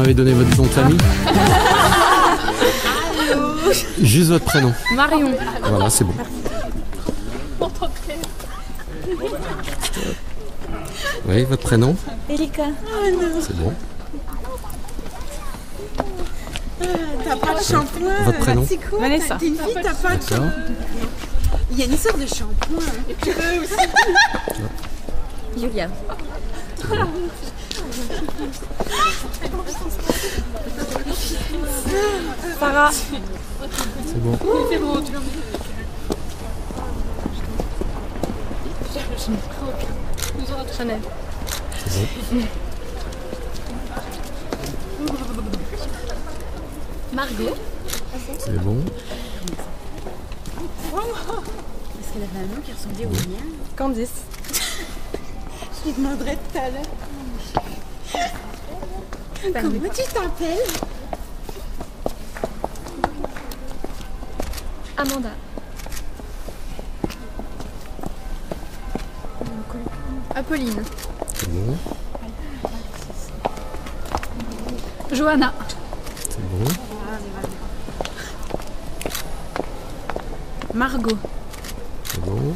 m'avez donné votre nom de famille Juste votre prénom. Marion. Voilà, c'est bon. Oui, votre prénom Erika. C'est bon. T'as pas de shampoing Votre prénom C'est quoi Vanessa. T'es une fille, t'as pas de D'accord. Il y a une sorte de shampoing. Tu veux aussi Julia. Sarah. C'est bon. Chanel. Margot. C'est bon. Parce qu'elle avait un nom qui ressemblait au mien? Candice. Je demanderai tout à l'heure. Comment tu t'appelles? Amanda. Apolline. C'est bon. Johanna. C'est bon. Margot. C'est bon.